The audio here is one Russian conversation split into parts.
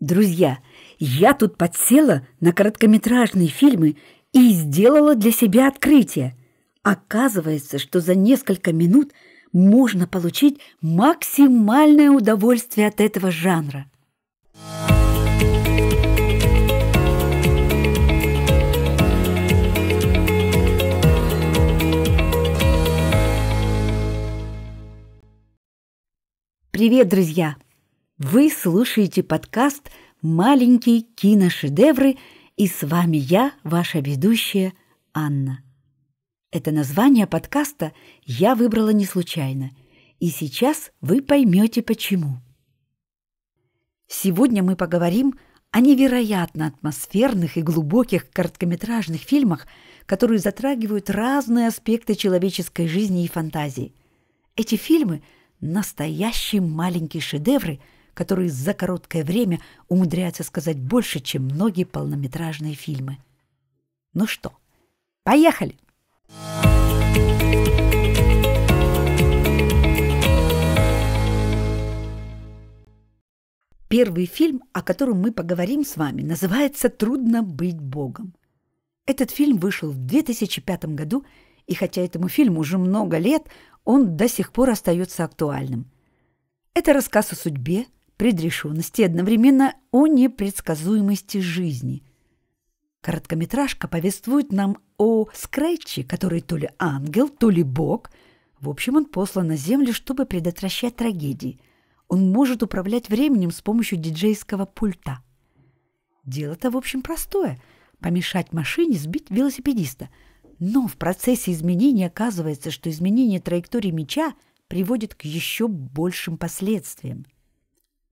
Друзья, я тут подсела на короткометражные фильмы и сделала для себя открытие. Оказывается, что за несколько минут можно получить максимальное удовольствие от этого жанра. Привет, друзья! Вы слушаете подкаст «Маленькие киношедевры» и с вами я, ваша ведущая Анна. Это название подкаста я выбрала не случайно, и сейчас вы поймете почему. Сегодня мы поговорим о невероятно атмосферных и глубоких короткометражных фильмах, которые затрагивают разные аспекты человеческой жизни и фантазии. Эти фильмы – настоящие маленькие шедевры – которые за короткое время умудряются сказать больше, чем многие полнометражные фильмы. Ну что, поехали! Первый фильм, о котором мы поговорим с вами, называется «Трудно быть Богом». Этот фильм вышел в 2005 году, и хотя этому фильму уже много лет, он до сих пор остается актуальным. Это рассказ о судьбе, предрешенности и одновременно о непредсказуемости жизни. Короткометражка повествует нам о Скретче, который то ли ангел, то ли бог. В общем, он послан на Землю, чтобы предотвращать трагедии. Он может управлять временем с помощью диджейского пульта. Дело-то, в общем, простое – помешать машине сбить велосипедиста. Но в процессе изменения оказывается, что изменение траектории мяча приводит к еще большим последствиям.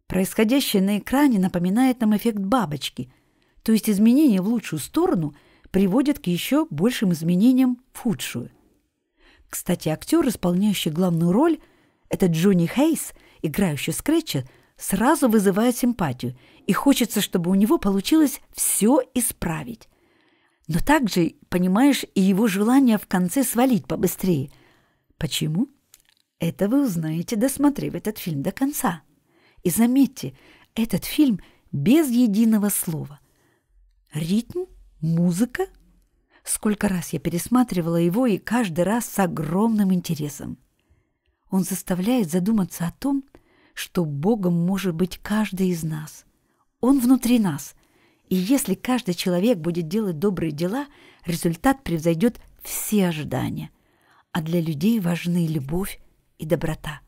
Происходящее на экране напоминает нам эффект бабочки, то есть изменения в лучшую сторону приводят к еще большим изменениям в худшую. Кстати, актер, исполняющий главную роль, это Джонни Хейс, играющий Скретча, сразу вызывает симпатию, и хочется, чтобы у него получилось все исправить. Но также понимаешь и его желание в конце свалить побыстрее. Почему? Это вы узнаете, досмотрев этот фильм до конца. И заметьте, этот фильм без единого слова. Ритм, музыка. Сколько раз я пересматривала его, и каждый раз с огромным интересом. Он заставляет задуматься о том, что Богом может быть каждый из нас. Он внутри нас. И если каждый человек будет делать добрые дела, результат превзойдет все ожидания. А для людей важны любовь и доброта.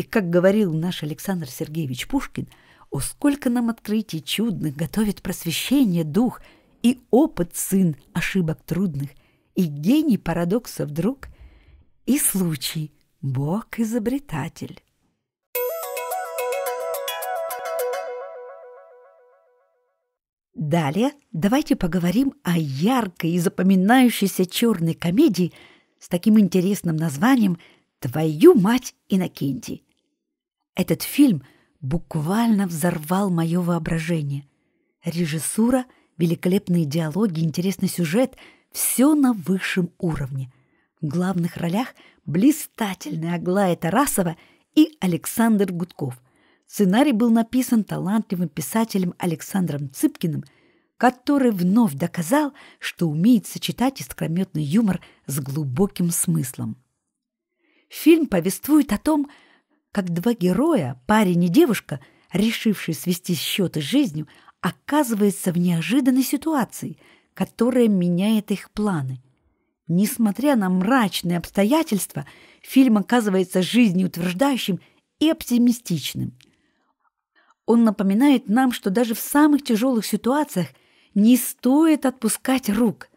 И, как говорил наш Александр Сергеевич Пушкин, о сколько нам открытий чудных готовит просвещение дух и опыт сын ошибок трудных, и гений парадоксов друг, и случай Бог-изобретатель. Далее давайте поговорим о яркой и запоминающейся черной комедии с таким интересным названием «Твою мать, Иннокентий». Этот фильм буквально взорвал мое воображение. Режиссура, великолепные диалоги, интересный сюжет — все на высшем уровне. В главных ролях блистательная Аглая Тарасова и Александр Гудков. Сценарий был написан талантливым писателем Александром Цыпкиным, который вновь доказал, что умеет сочетать искрометный юмор с глубоким смыслом. Фильм повествует о том, как два героя, парень и девушка, решившие свести счеты с жизнью, оказываются в неожиданной ситуации, которая меняет их планы. Несмотря на мрачные обстоятельства, фильм оказывается жизнеутверждающим и оптимистичным. Он напоминает нам, что даже в самых тяжелых ситуациях не стоит отпускать рук.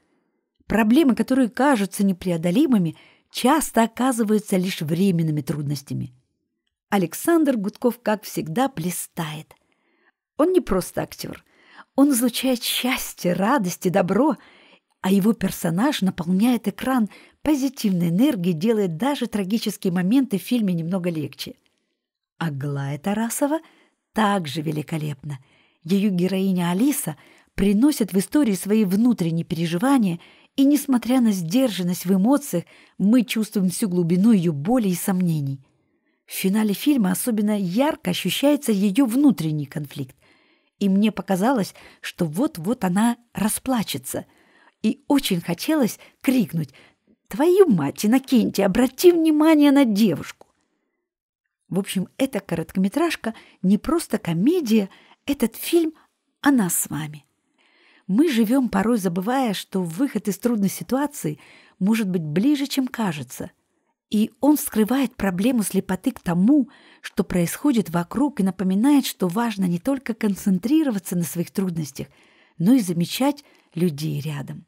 Проблемы, которые кажутся непреодолимыми, часто оказываются лишь временными трудностями. Александр Гудков, как всегда, блистает. Он не просто актер. Он излучает счастье, радость и добро, а его персонаж наполняет экран позитивной энергией, делает даже трагические моменты в фильме немного легче. Аглая Тарасова также великолепна. Ее героиня Алиса приносит в истории свои внутренние переживания, и, несмотря на сдержанность в эмоциях, мы чувствуем всю глубину ее боли и сомнений – в финале фильма особенно ярко ощущается ее внутренний конфликт. и мне показалось, что вот-вот она расплачется. И очень хотелось крикнуть «Твою мать, Иннокентий, обрати внимание на девушку!» В общем, эта короткометражка не просто комедия, этот фильм о нас с вами. Мы живем, порой забывая, что выход из трудной ситуации может быть ближе, чем кажется. И он скрывает проблему слепоты к тому, что происходит вокруг, и напоминает, что важно не только концентрироваться на своих трудностях, но и замечать людей рядом.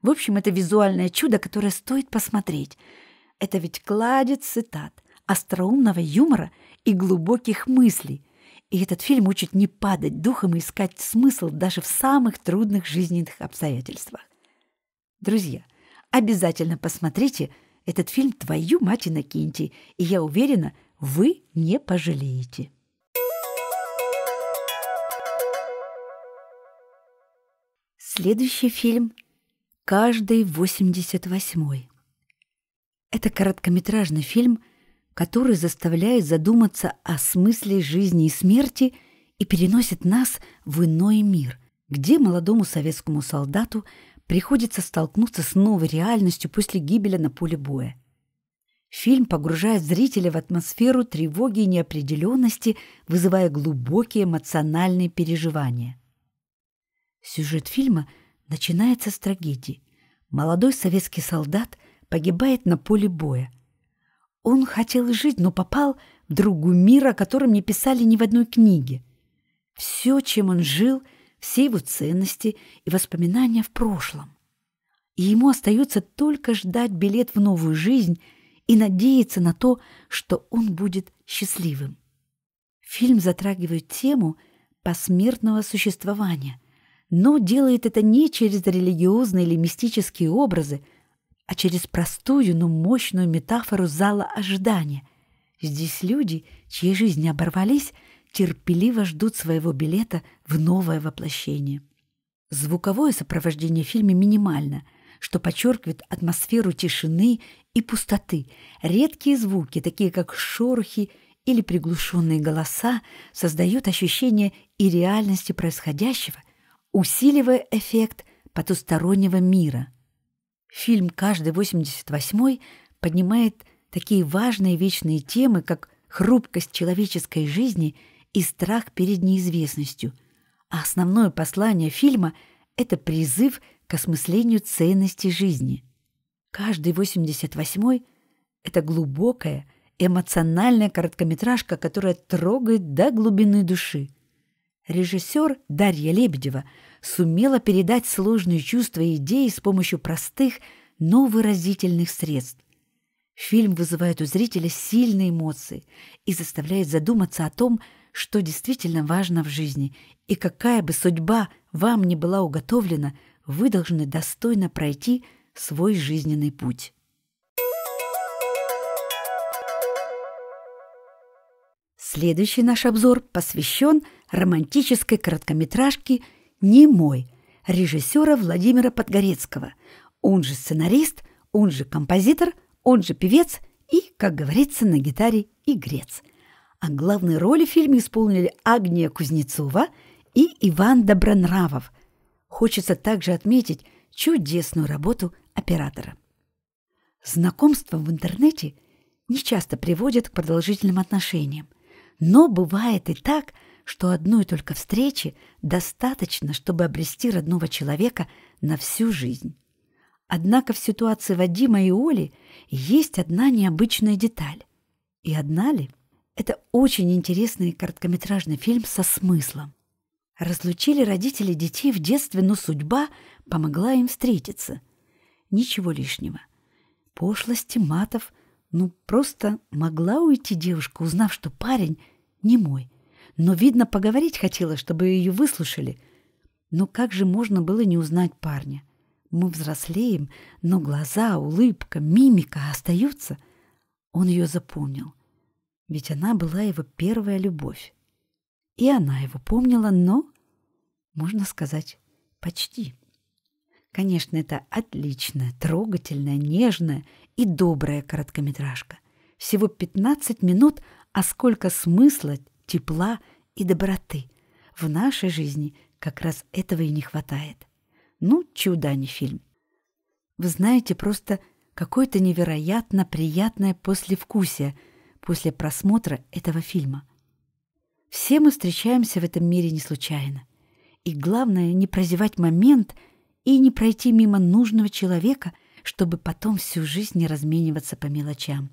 В общем, это визуальное чудо, которое стоит посмотреть. Это ведь кладет цитат, остроумного юмора и глубоких мыслей. И этот фильм учит не падать духом и искать смысл даже в самых трудных жизненных обстоятельствах. Друзья, обязательно посмотрите этот фильм «Твою мать, Иннокентий», и я уверена, вы не пожалеете. Следующий фильм «Каждый 88-й». Это короткометражный фильм – который заставляет задуматься о смысле жизни и смерти и переносит нас в иной мир, где молодому советскому солдату приходится столкнуться с новой реальностью после гибели на поле боя. Фильм погружает зрителя в атмосферу тревоги и неопределенности, вызывая глубокие эмоциональные переживания. Сюжет фильма начинается с трагедии. Молодой советский солдат погибает на поле боя. Он хотел жить, но попал в другой мир, о котором не писали ни в одной книге. Все, чем он жил, все его ценности и воспоминания в прошлом. И ему остается только ждать билет в новую жизнь и надеяться на то, что он будет счастливым. Фильм затрагивает тему посмертного существования, но делает это не через религиозные или мистические образы, а через простую, но мощную метафору зала ожидания. Здесь люди, чьи жизни оборвались, терпеливо ждут своего билета в новое воплощение. Звуковое сопровождение в фильме минимально, что подчеркивает атмосферу тишины и пустоты. Редкие звуки, такие как шорохи или приглушенные голоса, создают ощущение и реальности происходящего, усиливая эффект потустороннего мира – Фильм «Каждый 88-й» поднимает такие важные вечные темы, как хрупкость человеческой жизни и страх перед неизвестностью. А основное послание фильма — это призыв к осмыслению ценности жизни. Каждый 88-й — это глубокая, эмоциональная короткометражка, которая трогает до глубины души. Режиссер Дарья Лебедева сумела передать сложные чувства и идеи с помощью простых, но выразительных средств. Фильм вызывает у зрителя сильные эмоции и заставляет задуматься о том, что действительно важно в жизни, и какая бы судьба вам ни была уготовлена, вы должны достойно пройти свой жизненный путь. Следующий наш обзор посвящен романтической короткометражке «Не мой» режиссера Владимира Подгорецкого. Он же сценарист, он же композитор, он же певец и, как говорится, на гитаре игрец. А главные роли в фильме исполнили Агния Кузнецова и Иван Добронравов. Хочется также отметить чудесную работу оператора. Знакомство в интернете не часто приводит к продолжительным отношениям. Но бывает и так, что одной только встречи достаточно, чтобы обрести родного человека на всю жизнь. Однако в ситуации Вадима и Оли есть одна необычная деталь. И одна ли? Это очень интересный короткометражный фильм со смыслом. Разлучили родители детей в детстве, но судьба помогла им встретиться. Ничего лишнего. Пошлости, матов — ну, просто могла уйти девушка, узнав, что парень не мой. Но, видно, поговорить хотела, чтобы ее выслушали. Но как же можно было не узнать парня? Мы взрослеем, но глаза, улыбка, мимика остаются. Он ее запомнил. Ведь она была его первая любовь. И она его помнила, но, можно сказать, почти. Конечно, это отличная, трогательная, нежная и добрая короткометражка. Всего 15 минут, а сколько смысла, тепла и доброты. в нашей жизни как раз этого и не хватает. Ну, чудо, а не фильм. Вы знаете, просто какое-то невероятно приятное послевкусие после просмотра этого фильма. Все мы встречаемся в этом мире не случайно. И главное, не прозевать момент и не пройти мимо нужного человека, чтобы потом всю жизнь не размениваться по мелочам.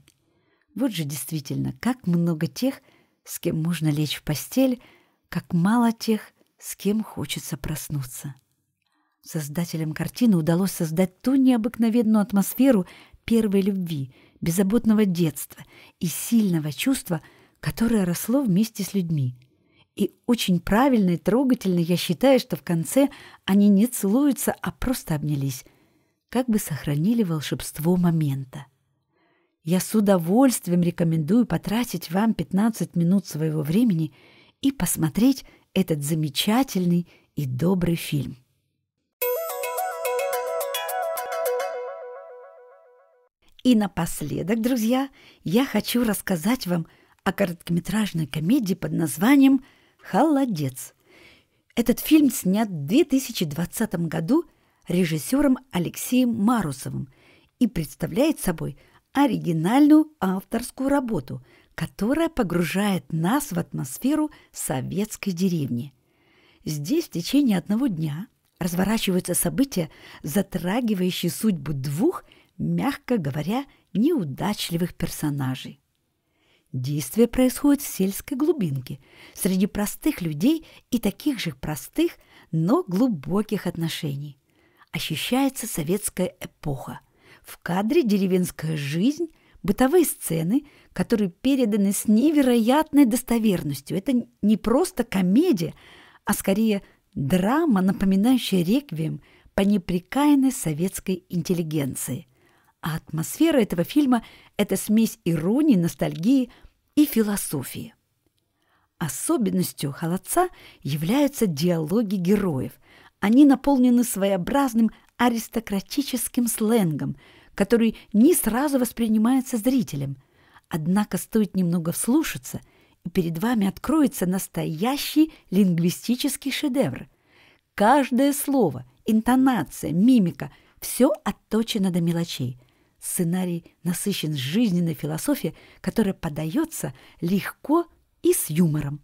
Вот же действительно, как много тех, с кем можно лечь в постель, как мало тех, с кем хочется проснуться. Создателям картины удалось создать ту необыкновенную атмосферу первой любви, беззаботного детства и сильного чувства, которое росло вместе с людьми. И очень правильно и трогательно я считаю, что в конце они не целуются, а просто обнялись, как бы сохранили волшебство момента. Я с удовольствием рекомендую потратить вам 15 минут своего времени и посмотреть этот замечательный и добрый фильм. И напоследок, друзья, я хочу рассказать вам о короткометражной комедии под названием «Холодец». Этот фильм снят в 2020 году режиссером Алексеем Марусовым и представляет собой оригинальную авторскую работу, которая погружает нас в атмосферу советской деревни. Здесь в течение одного дня разворачиваются события, затрагивающие судьбу двух – мягко говоря, неудачливых персонажей. Действие происходит в сельской глубинке, среди простых людей и таких же простых, но глубоких отношений. Ощущается советская эпоха. В кадре деревенская жизнь, бытовые сцены, которые переданы с невероятной достоверностью. Это не просто комедия, а скорее драма, напоминающая реквием по непрекаянной советской интеллигенции – а атмосфера этого фильма – это смесь иронии, ностальгии и философии. Особенностью «Холодца» являются диалоги героев. Они наполнены своеобразным аристократическим сленгом, который не сразу воспринимается зрителем. Однако стоит немного вслушаться, и перед вами откроется настоящий лингвистический шедевр. Каждое слово, интонация, мимика – все отточено до мелочей – Сценарий насыщен жизненной философией, которая подается легко и с юмором.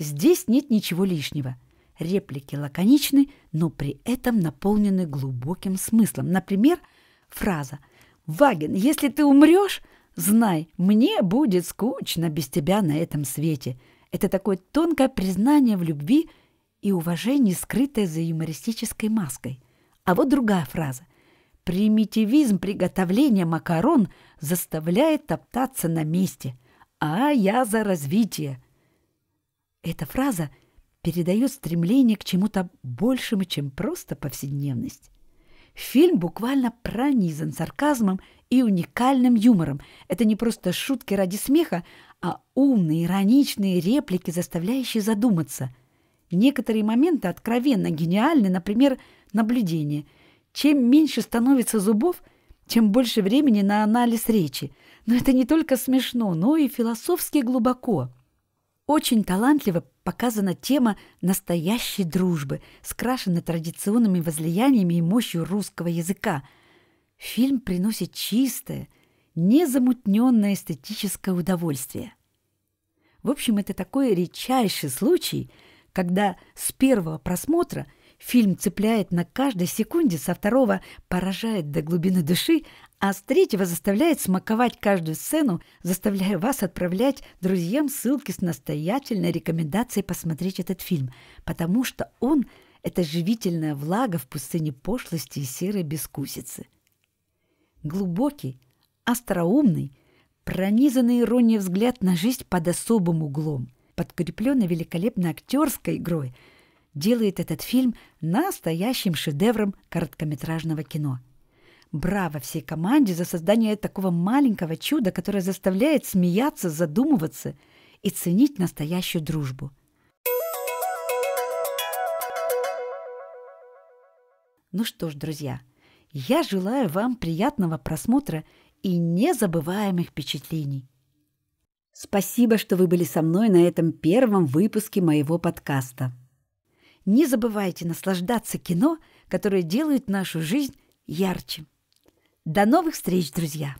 Здесь нет ничего лишнего. Реплики лаконичны, но при этом наполнены глубоким смыслом. Например, фраза «Ваген, если ты умрешь, знай, мне будет скучно без тебя на этом свете». Это такое тонкое признание в любви и уважении, скрытое за юмористической маской. А вот другая фраза – Примитивизм приготовления макарон заставляет топтаться на месте, а я за развитие. Эта фраза передает стремление к чему-то большему, чем просто повседневность. Фильм буквально пронизан сарказмом и уникальным юмором. Это не просто шутки ради смеха, а умные, ироничные реплики, заставляющие задуматься. Некоторые моменты откровенно гениальны, например, наблюдение – чем меньше становится зубов, тем больше времени на анализ речи. Но это не только смешно, но и философски глубоко. Очень талантливо показана тема настоящей дружбы, скрашена традиционными возлияниями и мощью русского языка. Фильм приносит чистое, незамутненное эстетическое удовольствие. В общем, это такой редчайший случай, когда с первого просмотра – Фильм цепляет на каждой секунде, со второго поражает до глубины души, а с третьего заставляет смаковать каждую сцену, заставляя вас отправлять друзьям ссылки с настоятельной рекомендацией посмотреть этот фильм, потому что он – это живительная влага в пустыне пошлости и серой бескусицы. Глубокий, остроумный, пронизанный иронией взгляд на жизнь под особым углом, подкрепленный великолепной актерской игрой – делает этот фильм настоящим шедевром короткометражного кино. Браво всей команде за создание такого маленького чуда, которое заставляет смеяться, задумываться и ценить настоящую дружбу. Ну что ж, друзья, я желаю вам приятного просмотра и незабываемых впечатлений. Спасибо, что вы были со мной на этом первом выпуске моего подкаста. Не забывайте наслаждаться кино, которое делает нашу жизнь ярче. До новых встреч, друзья!